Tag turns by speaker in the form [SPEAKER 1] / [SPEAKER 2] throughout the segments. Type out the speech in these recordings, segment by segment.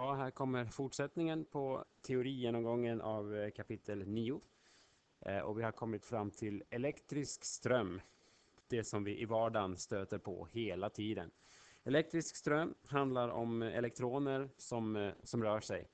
[SPEAKER 1] Ja, här kommer fortsättningen på teorigenomgången av eh, kapitel 9. Eh, och vi har kommit fram till elektrisk ström. Det som vi i vardagen stöter på hela tiden. Elektrisk ström handlar om eh, elektroner som, som rör sig.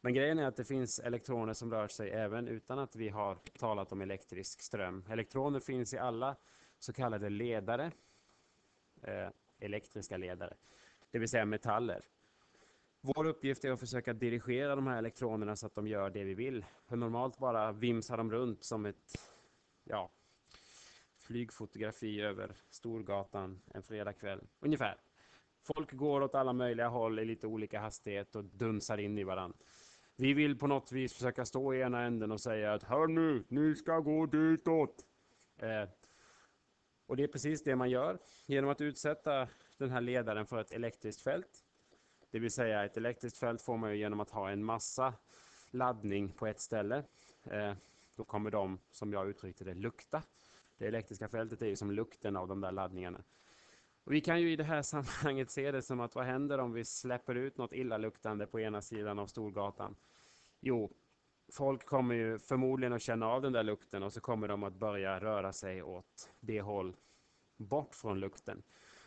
[SPEAKER 1] Men grejen är att det finns elektroner som rör sig även utan att vi har talat om elektrisk ström. Elektroner finns i alla så kallade ledare, eh, elektriska ledare, det vill säga metaller. Vår uppgift är att försöka dirigera de här elektronerna så att de gör det vi vill. För normalt bara vimsar de runt som ett ja, flygfotografi över Storgatan en fredagkväll. Ungefär. Folk går åt alla möjliga håll i lite olika hastighet och dunsar in i varandra. Vi vill på något vis försöka stå i ena änden och säga att hör nu, ni ska gå ditåt. Eh, och det är precis det man gör genom att utsätta den här ledaren för ett elektriskt fält det vill säga ett elektriskt fält får man ju genom att ha en massa laddning på ett ställe. Eh, då kommer de, som jag uttryckte det, lukta. Det elektriska fältet är ju som lukten av de där laddningarna. Och vi kan ju i det här sammanhanget se det som att vad händer om vi släpper ut något illaluktande på ena sidan av Storgatan? Jo, folk kommer ju förmodligen att känna av den där lukten och så kommer de att börja röra sig åt det håll bort från lukten.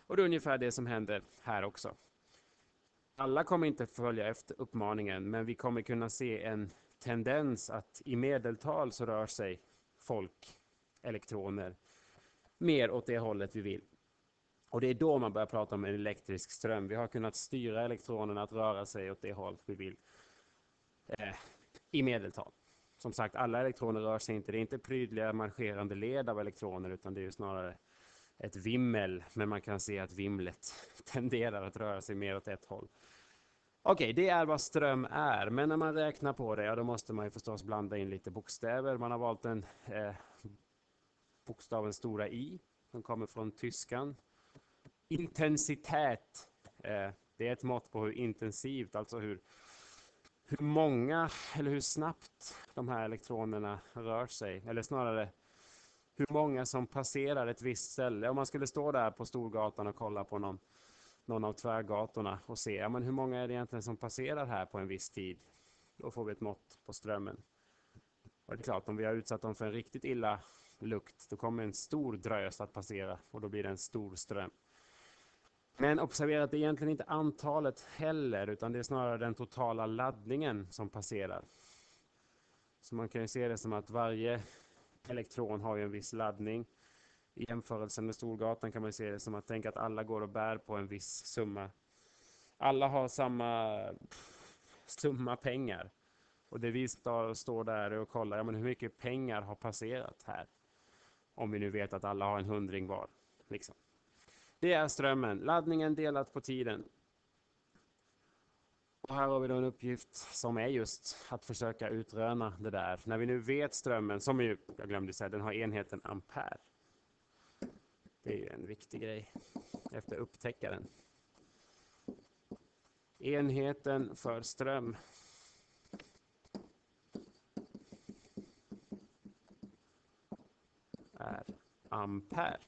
[SPEAKER 1] Och det är ungefär det som händer här också. Alla kommer inte följa efter uppmaningen, men vi kommer kunna se en tendens att i medeltal så rör sig folk, elektroner, mer åt det hållet vi vill. Och det är då man börjar prata om en elektrisk ström. Vi har kunnat styra elektronerna att röra sig åt det håll vi vill. Eh, I medeltal. Som sagt, alla elektroner rör sig inte. Det är inte prydliga marscherande led av elektroner, utan det är snarare ett vimmel, men man kan se att vimlet tenderar att röra sig mer åt ett håll. Okej, det är vad ström är, men när man räknar på det, ja, då måste man ju förstås blanda in lite bokstäver. Man har valt en eh, bokstaven stora I, som kommer från tyskan. Intensitet, eh, det är ett mått på hur intensivt, alltså hur, hur många eller hur snabbt de här elektronerna rör sig, eller snarare hur många som passerar ett visst ställe. Om man skulle stå där på Storgatan och kolla på någon, någon av tvärgatorna och se ja, men hur många är det egentligen som passerar här på en viss tid. Då får vi ett mått på strömmen. Och det är klart, om vi har utsatt dem för en riktigt illa lukt, då kommer en stor drös att passera och då blir det en stor ström. Men observera att det är egentligen inte antalet heller, utan det är snarare den totala laddningen som passerar. Så man kan ju se det som att varje elektron har ju en viss laddning. I jämförelse med Storgatan kan man se det som att tänka att alla går och bär på en viss summa. Alla har samma summa pengar. Och det vi står där och kollar, ja, men hur mycket pengar har passerat här? Om vi nu vet att alla har en hundring var. Liksom. Det är strömmen, laddningen delat på tiden. Och här har vi då en uppgift som är just att försöka utröna det där. När vi nu vet strömmen, som ju, jag glömde säga, den har enheten ampere. Det är ju en viktig grej efter upptäckaren. Enheten för ström är ampere.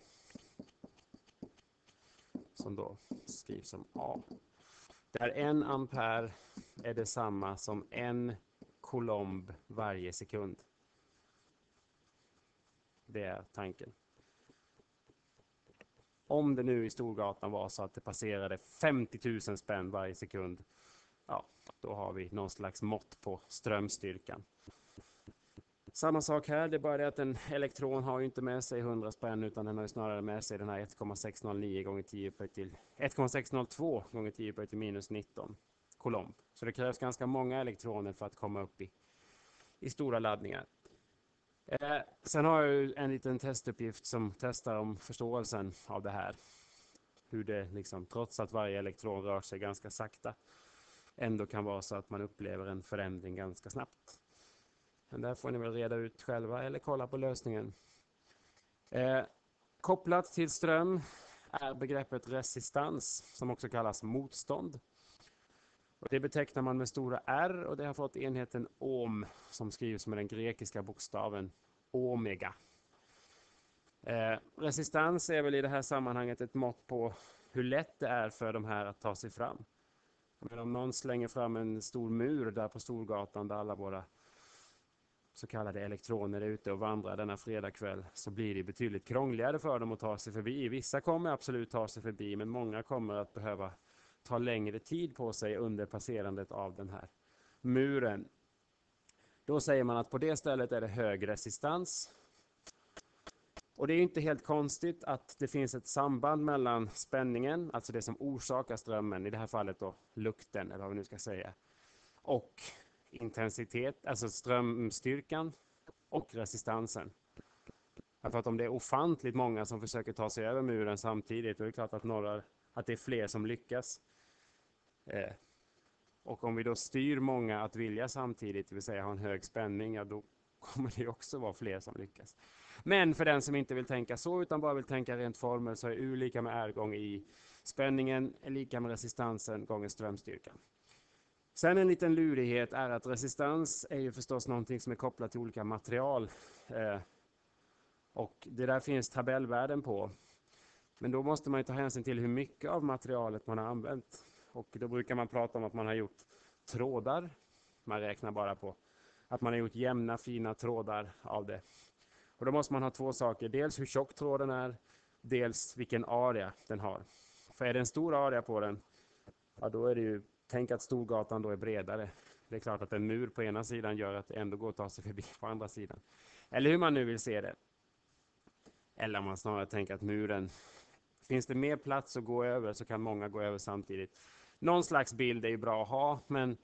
[SPEAKER 1] Som då skrivs som A. Där en ampere är detsamma som en kolomb varje sekund. Det är tanken. Om det nu i Storgatan var så att det passerade 50 000 spänn varje sekund, ja, då har vi någon slags mått på strömstyrkan. Samma sak här, det är bara det att en elektron har ju inte med sig 100 spänn utan den har ju snarare med sig den här 1,609 gånger 10 upphöjt till 1,602 gånger 10 upphöjt till minus 19 coulomb. Så det krävs ganska många elektroner för att komma upp i, i stora laddningar. Eh, sen har jag en liten testuppgift som testar om förståelsen av det här. Hur det liksom, trots att varje elektron rör sig ganska sakta, ändå kan vara så att man upplever en förändring ganska snabbt. Men där får ni väl reda ut själva eller kolla på lösningen. Eh, kopplat till ström är begreppet resistans som också kallas motstånd. Och det betecknar man med stora R och det har fått enheten ohm som skrivs med den grekiska bokstaven omega. Eh, resistans är väl i det här sammanhanget ett mått på hur lätt det är för de här att ta sig fram. Men om någon slänger fram en stor mur där på Storgatan där alla våra så kallade elektroner är ute och vandrar denna fredagkväll så blir det betydligt krångligare för dem att ta sig förbi. Vissa kommer absolut ta sig förbi men många kommer att behöva ta längre tid på sig under passerandet av den här muren. Då säger man att på det stället är det hög resistans. Och det är inte helt konstigt att det finns ett samband mellan spänningen, alltså det som orsakar strömmen, i det här fallet då lukten eller vad vi nu ska säga, och intensitet, alltså strömstyrkan och resistansen. För att om det är ofantligt många som försöker ta sig över muren samtidigt, då är det klart att, några, att det är fler som lyckas. Eh, och om vi då styr många att vilja samtidigt, det vill säga ha en hög spänning, ja, då kommer det också vara fler som lyckas. Men för den som inte vill tänka så, utan bara vill tänka rent formel, så är U lika med R gånger I. Spänningen är lika med resistansen gånger strömstyrkan. Sen en liten lurighet är att resistans är ju förstås någonting som är kopplat till olika material. Eh, och det där finns tabellvärden på. Men då måste man ju ta hänsyn till hur mycket av materialet man har använt. Och då brukar man prata om att man har gjort trådar. Man räknar bara på att man har gjort jämna fina trådar av det. Och då måste man ha två saker. Dels hur tjock tråden är, dels vilken area den har. För är det en stor area på den, ja då är det ju Tänk att Storgatan då är bredare. Det är klart att en mur på ena sidan gör att det ändå går att ta sig förbi på andra sidan. Eller hur man nu vill se det. Eller om man snarare tänker att muren, finns det mer plats att gå över så kan många gå över samtidigt. Någon slags bild är ju bra att ha, men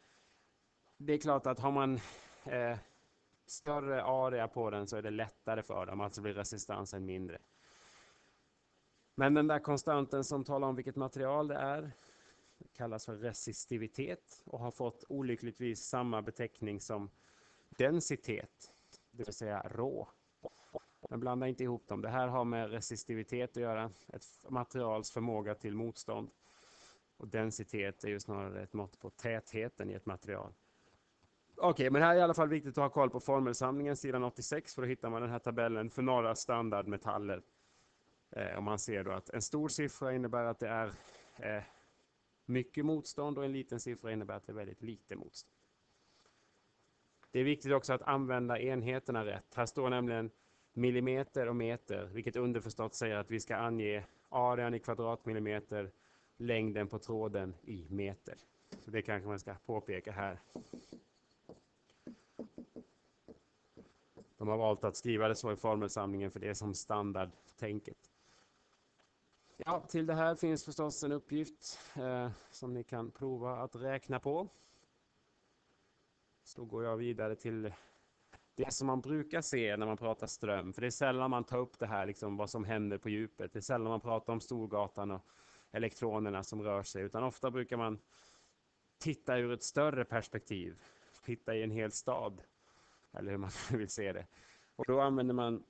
[SPEAKER 1] det är klart att har man eh, större area på den så är det lättare för dem, alltså blir resistansen mindre. Men den där konstanten som talar om vilket material det är, kallas för resistivitet och har fått olyckligtvis samma beteckning som densitet, det vill säga rå. Men blanda inte ihop dem. Det här har med resistivitet att göra, ett materials förmåga till motstånd. Och densitet är ju snarare ett mått på tätheten i ett material. Okej, okay, men här är i alla fall viktigt att ha koll på formelsamlingen, sidan 86, för då hittar man den här tabellen för några standardmetaller. Eh, och man ser då att en stor siffra innebär att det är eh, mycket motstånd och en liten siffra innebär att det är väldigt lite motstånd. Det är viktigt också att använda enheterna rätt. Här står nämligen millimeter och meter, vilket underförstått säger att vi ska ange arean i kvadratmillimeter, längden på tråden i meter. Så det kanske man ska påpeka här. De har valt att skriva det så i formelsamlingen för det är som standardtänket. Ja, till det här finns förstås en uppgift eh, som ni kan prova att räkna på. Så går jag vidare till det som man brukar se när man pratar ström. För det är sällan man tar upp det här, liksom vad som händer på djupet. Det är sällan man pratar om Storgatan och elektronerna som rör sig. Utan ofta brukar man titta ur ett större perspektiv. Titta i en hel stad. Eller hur man vill se det. Och då använder man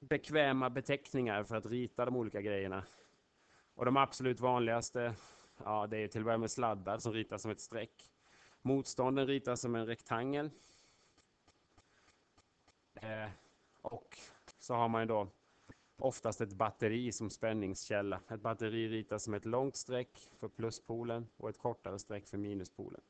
[SPEAKER 1] bekväma beteckningar för att rita de olika grejerna. Och de absolut vanligaste, ja det är till att börja med sladdar som ritas som ett streck. Motstånden ritas som en rektangel. Eh, och så har man ju då oftast ett batteri som spänningskälla. Ett batteri ritas som ett långt streck för pluspolen och ett kortare streck för minuspolen.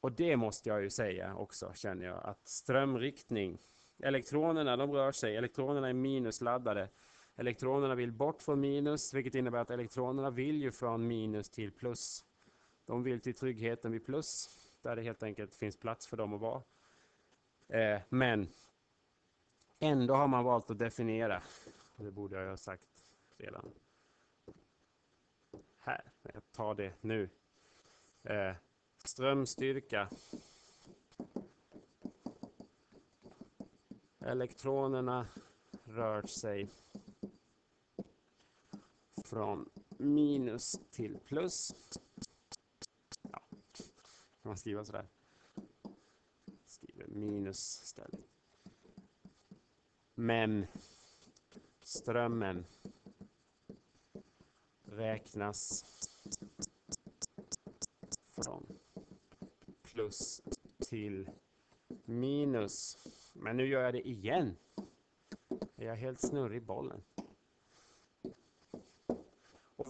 [SPEAKER 1] Och det måste jag ju säga också, känner jag, att strömriktning, elektronerna de rör sig, elektronerna är minusladdade Elektronerna vill bort från minus, vilket innebär att elektronerna vill ju från minus till plus. De vill till tryggheten vid plus, där det helt enkelt finns plats för dem att vara. Eh, men ändå har man valt att definiera, och det borde jag ha sagt redan här, jag tar det nu. Eh, strömstyrka. Elektronerna rör sig från minus till plus. Ja, kan man skriva sådär? Skriver minus istället. Men strömmen räknas från plus till minus. Men nu gör jag det igen. Jag Är helt snurrig i bollen?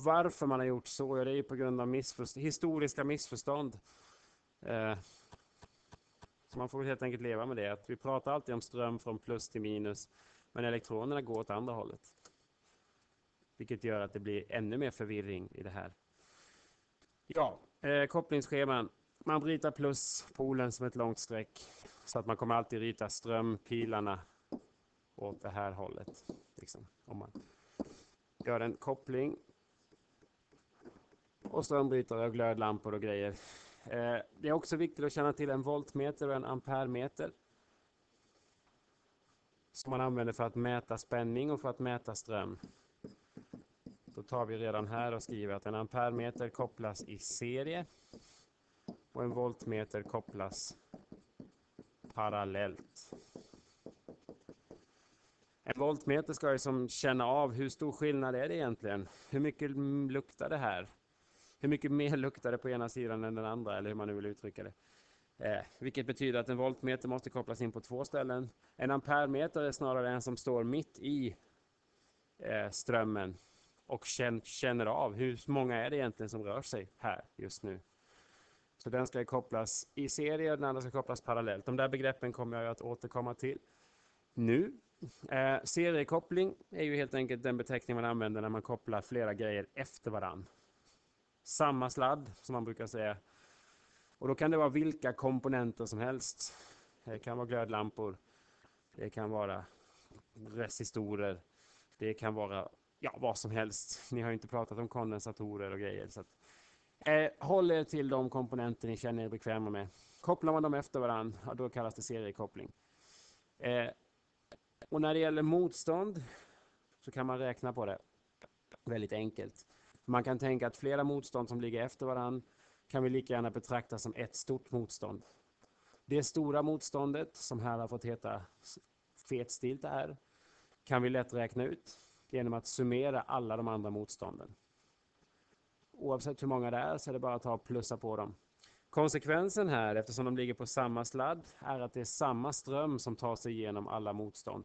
[SPEAKER 1] Varför man har gjort så, ja, det är ju på grund av missförst historiska missförstånd. Eh, så man får helt enkelt leva med det. Att vi pratar alltid om ström från plus till minus, men elektronerna går åt andra hållet. Vilket gör att det blir ännu mer förvirring i det här. Ja, eh, kopplingsscheman. Man ritar pluspolen som ett långt streck så att man kommer alltid rita strömpilarna åt det här hållet. Liksom, om man gör en koppling och strömbrytare och glödlampor och grejer. Eh, det är också viktigt att känna till en voltmeter och en ampermeter som man använder för att mäta spänning och för att mäta ström. Då tar vi redan här och skriver att en ampermeter kopplas i serie och en voltmeter kopplas parallellt. En voltmeter ska ju som känna av hur stor skillnad är det egentligen? Hur mycket luktar det här? Hur mycket mer luktar det på ena sidan än den andra, eller hur man nu vill uttrycka det. Eh, vilket betyder att en voltmeter måste kopplas in på två ställen. En ampermeter är snarare en som står mitt i eh, strömmen och känner av hur många är det egentligen som rör sig här just nu. Så den ska kopplas i serie och den andra ska kopplas parallellt. De där begreppen kommer jag att återkomma till nu. Eh, seriekoppling är ju helt enkelt den beteckning man använder när man kopplar flera grejer efter varann. Samma sladd, som man brukar säga. Och då kan det vara vilka komponenter som helst. Det kan vara glödlampor, det kan vara resistorer, det kan vara ja, vad som helst. Ni har ju inte pratat om kondensatorer och grejer. Så att, eh, håll er till de komponenter ni känner er bekväma med. Kopplar man dem efter varandra, ja, då kallas det seriekoppling. Eh, och när det gäller motstånd så kan man räkna på det väldigt enkelt. Man kan tänka att flera motstånd som ligger efter varann kan vi lika gärna betrakta som ett stort motstånd. Det stora motståndet, som här har fått heta fetstilt är, kan vi lätt räkna ut genom att summera alla de andra motstånden. Oavsett hur många det är så är det bara att ta och plussa på dem. Konsekvensen här, eftersom de ligger på samma sladd, är att det är samma ström som tar sig igenom alla motstånd.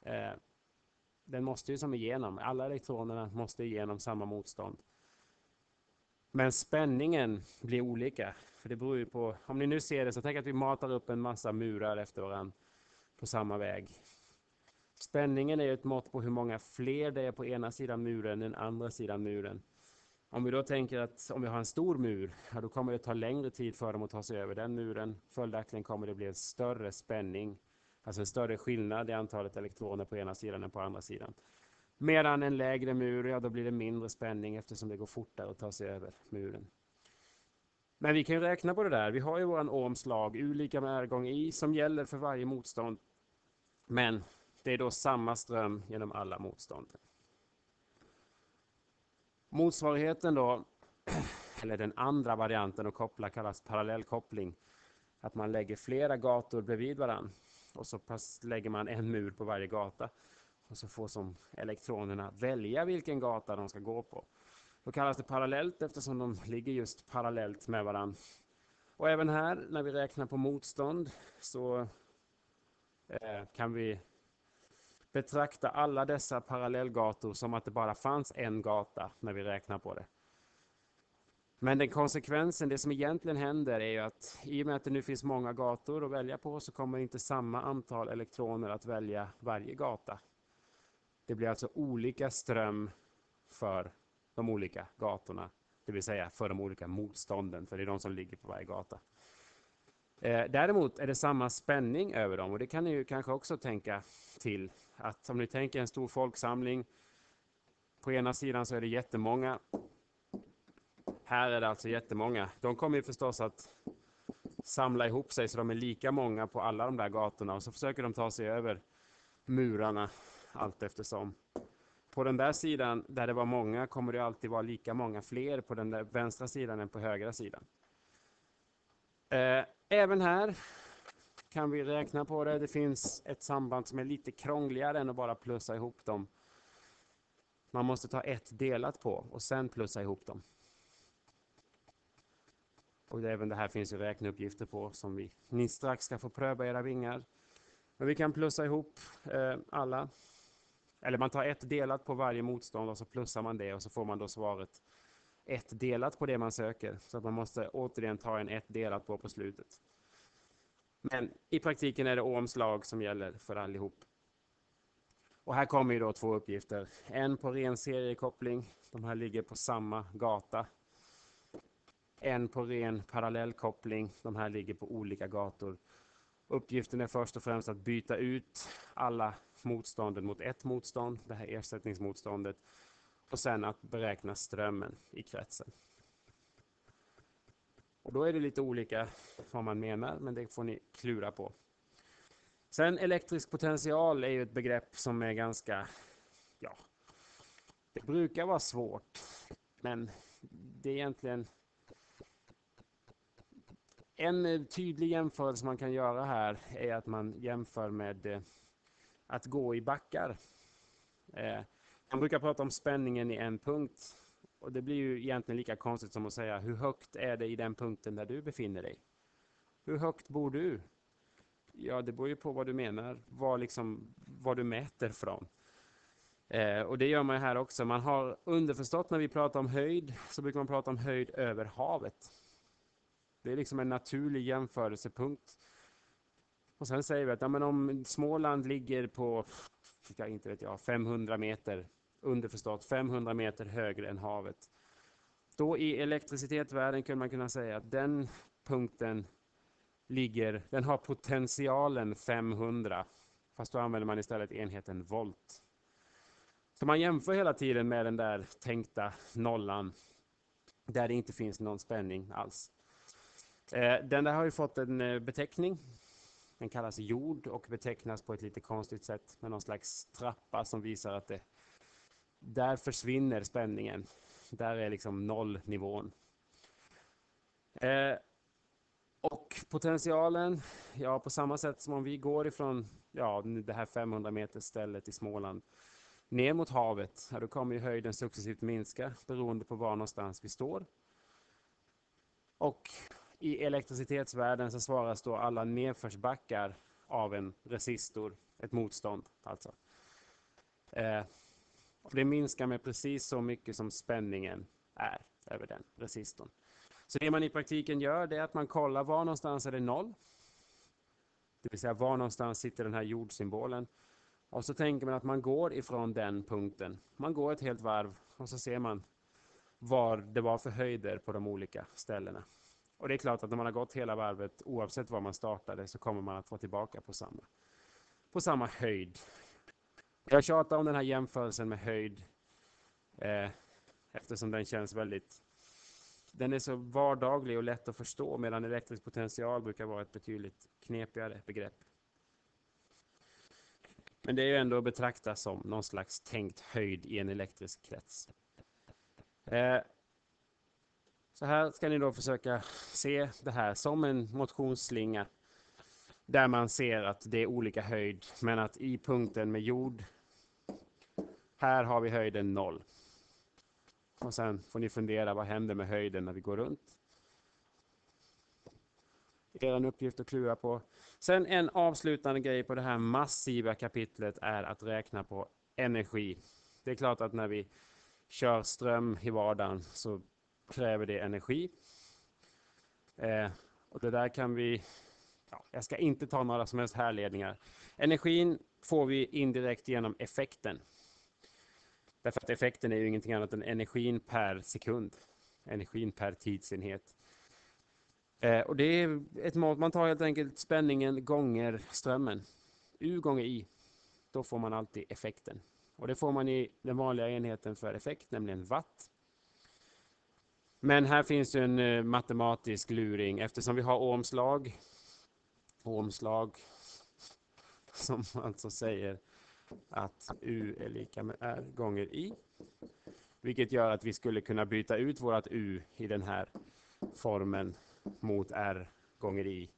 [SPEAKER 1] Eh, den måste ju som igenom, alla elektronerna måste igenom samma motstånd. Men spänningen blir olika, för det beror ju på, om ni nu ser det så tänk att vi matar upp en massa murar efter varandra på samma väg. Spänningen är ett mått på hur många fler det är på ena sidan muren än andra sidan muren. Om vi då tänker att om vi har en stor mur, ja, då kommer det ta längre tid för dem att ta sig över den muren. Följaktligen kommer det bli en större spänning, alltså en större skillnad i antalet elektroner på ena sidan än på andra sidan. Medan en lägre mur, ja då blir det mindre spänning eftersom det går fortare att ta sig över muren. Men vi kan ju räkna på det där. Vi har ju våran Ohms lag, U lika med R gång I, som gäller för varje motstånd. Men det är då samma ström genom alla motstånd. Motsvarigheten då, eller den andra varianten att koppla kallas parallellkoppling. Att man lägger flera gator bredvid varandra och så lägger man en mur på varje gata. Och så får som elektronerna välja vilken gata de ska gå på. Då kallas det parallellt eftersom de ligger just parallellt med varann. Och även här när vi räknar på motstånd så eh, kan vi betrakta alla dessa parallellgator som att det bara fanns en gata när vi räknar på det. Men den konsekvensen, det som egentligen händer är ju att i och med att det nu finns många gator att välja på så kommer inte samma antal elektroner att välja varje gata. Det blir alltså olika ström för de olika gatorna, det vill säga för de olika motstånden, för det är de som ligger på varje gata. Eh, däremot är det samma spänning över dem och det kan ni ju kanske också tänka till att om ni tänker en stor folksamling. På ena sidan så är det jättemånga. Här är det alltså jättemånga. De kommer ju förstås att samla ihop sig så de är lika många på alla de där gatorna och så försöker de ta sig över murarna allt eftersom. På den där sidan där det var många kommer det alltid vara lika många fler på den där vänstra sidan än på högra sidan. Eh, även här kan vi räkna på det. Det finns ett samband som är lite krångligare än att bara plussa ihop dem. Man måste ta ett delat på och sen plussa ihop dem. Och även det här finns ju räkneuppgifter på som vi, ni strax ska få pröva era vingar. Men vi kan plussa ihop eh, alla. eller man tar ett delat på varje motstånd och så plussar man det och så får man då svaret ett delat på det man söker. Så att man måste återigen ta en ett delat på på slutet. Men i praktiken är det Ohms lag som gäller för allihop. Och här kommer ju då två uppgifter. En på ren seriekoppling. De här ligger på samma gata. En på ren parallellkoppling. De här ligger på olika gator. Uppgiften är först och främst att byta ut alla motstånden mot ett motstånd, det här ersättningsmotståndet, och sen att beräkna strömmen i kretsen. Och då är det lite olika vad man menar, men det får ni klura på. Sen elektrisk potential är ju ett begrepp som är ganska, ja, det brukar vara svårt, men det är egentligen en eh, tydlig jämförelse man kan göra här är att man jämför med eh, att gå i backar. Eh, man brukar prata om spänningen i en punkt och det blir ju egentligen lika konstigt som att säga hur högt är det i den punkten där du befinner dig? Hur högt bor du? Ja, det beror ju på vad du menar, vad, liksom, vad du mäter från. Eh, och det gör man här också. Man har underförstått när vi pratar om höjd så brukar man prata om höjd över havet. Det är liksom en naturlig jämförelsepunkt. Och sen säger vi att ja, men om Småland ligger på, inte vet jag, 500 meter, underförstått 500 meter högre än havet. Då i elektricitetsvärlden kunde man kunna säga att den punkten ligger, den har potentialen 500. Fast då använder man istället enheten volt. Så man jämför hela tiden med den där tänkta nollan där det inte finns någon spänning alls. Eh, den där har ju fått en eh, beteckning. Den kallas jord och betecknas på ett lite konstigt sätt med någon slags trappa som visar att det där försvinner spänningen. Där är liksom nollnivån. Eh, och potentialen, ja på samma sätt som om vi går ifrån ja, det här 500 meters stället i Småland ner mot havet, ja, då kommer ju höjden successivt minska beroende på var någonstans vi står. Och i elektricitetsvärlden så svaras då alla nedförsbackar av en resistor, ett motstånd alltså. Eh, det minskar med precis så mycket som spänningen är över den resistorn. Så det man i praktiken gör det är att man kollar var någonstans är det noll. Det vill säga var någonstans sitter den här jordsymbolen. Och så tänker man att man går ifrån den punkten. Man går ett helt varv och så ser man var det var för höjder på de olika ställena. Och det är klart att när man har gått hela varvet, oavsett var man startade, så kommer man att vara tillbaka på samma, på samma höjd. Jag tjatar om den här jämförelsen med höjd eh, eftersom den känns väldigt den är så vardaglig och lätt att förstå medan elektrisk potential brukar vara ett betydligt knepigare begrepp. Men det är ju ändå att betrakta som någon slags tänkt höjd i en elektrisk krets. Eh, så här ska ni då försöka se det här som en motionsslinga där man ser att det är olika höjd men att i punkten med jord här har vi höjden 0. Och sen får ni fundera vad händer med höjden när vi går runt. Er uppgift att klura på. Sen en avslutande grej på det här massiva kapitlet är att räkna på energi. Det är klart att när vi kör ström i vardagen så kräver det energi. Eh, och det där kan vi... Ja, jag ska inte ta några som helst härledningar. Energin får vi indirekt genom effekten. Därför att effekten är ju ingenting annat än energin per sekund. Energin per tidsenhet. Eh, och det är ett mått, man tar helt enkelt spänningen gånger strömmen. U gånger I. Då får man alltid effekten. Och det får man i den vanliga enheten för effekt, nämligen watt. Men här finns ju en eh, matematisk luring eftersom vi har omslag. Omslag som alltså säger att U är lika med R gånger I. Vilket gör att vi skulle kunna byta ut vårt U i den här formen mot R gånger I.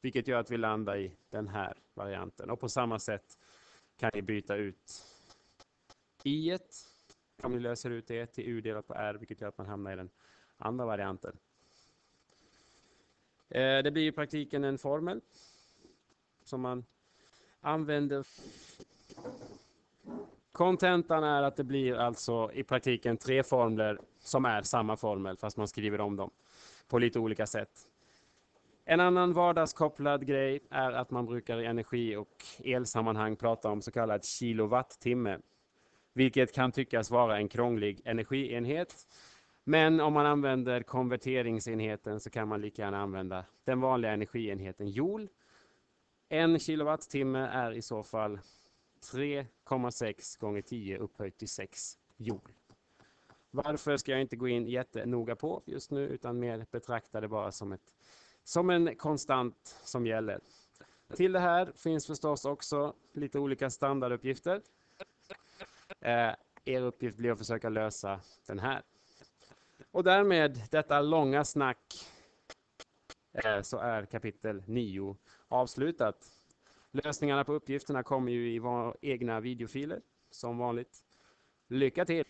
[SPEAKER 1] Vilket gör att vi landar i den här varianten. Och på samma sätt kan ni byta ut I om ni löser ut det till U delat på R, vilket gör att man hamnar i den andra varianter. Eh, det blir i praktiken en formel som man använder Kontentan är att det blir alltså i praktiken tre formler som är samma formel fast man skriver om dem på lite olika sätt. En annan vardagskopplad grej är att man brukar i energi och elsammanhang prata om så kallad kilowattimme, vilket kan tyckas vara en krånglig energienhet. Men om man använder konverteringsenheten så kan man lika gärna använda den vanliga energienheten joule. En kilowattimme är i så fall 3,6 gånger 10 upphöjt till 6 joule. Varför ska jag inte gå in jättenoga på just nu utan mer betrakta det bara som, ett, som en konstant som gäller. Till det här finns förstås också lite olika standarduppgifter. Eh, er uppgift blir att försöka lösa den här. Och därmed detta långa snack eh, så är kapitel 9 avslutat. Lösningarna på uppgifterna kommer ju i våra egna videofiler som vanligt. Lycka till!